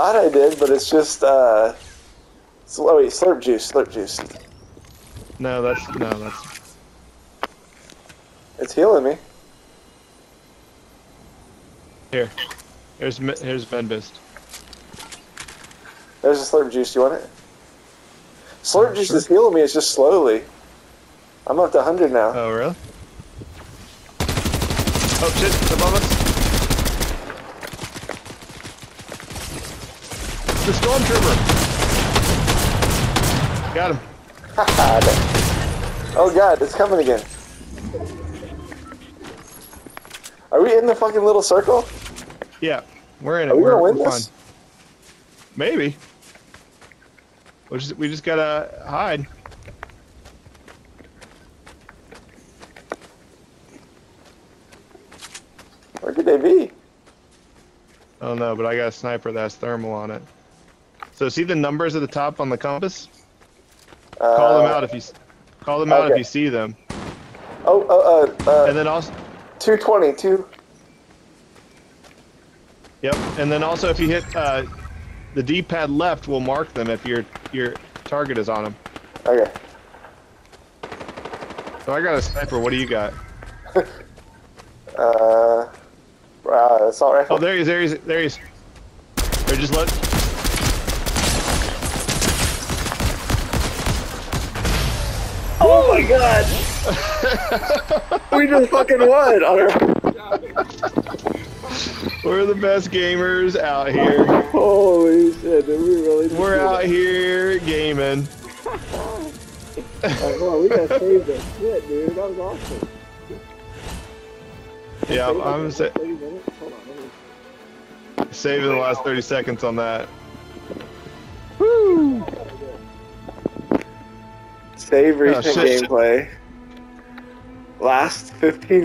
thought I did, but it's just uh. Oh wait, slurp juice, slurp juice. No, that's no, that's It's healing me. here. Here's here's Benbist. There's a slurp juice. You want it? Slurp Uh, juice sure. is healing me. It's just slowly. I'm up to 100 now. Oh really? Oh shit! Above us. The stormtrooper. Got him. oh god, it's coming again. Are we in the fucking little circle? Yeah, we're in it. Are we we're gonna win we're this? fine. Maybe. We just we just gotta hide. Where could they be? I don't know, but I got a sniper that has thermal on it. So see the numbers at the top on the compass? Uh, Call them out if you call them out if you see them. Oh, uh, uh, uh And then also 220, two. Yep. And then also if you hit uh, the D-pad left will mark them if your your target is on them. Okay. So I got a sniper. What do you got? Uh, uh, assault rifle. Oh, there he is. There he is. There he is. Or just let. Oh my god! we just fucking won on our. We're the best gamers out here. Holy shit! Did we really? We're out that? here gaming. We got saved that shit, dude. That was awesome. Yeah, I'm, I'm sa- 30 minutes? Hold on, saving the last 30 seconds on that. Save Oh, recent shit. gameplay. Last 15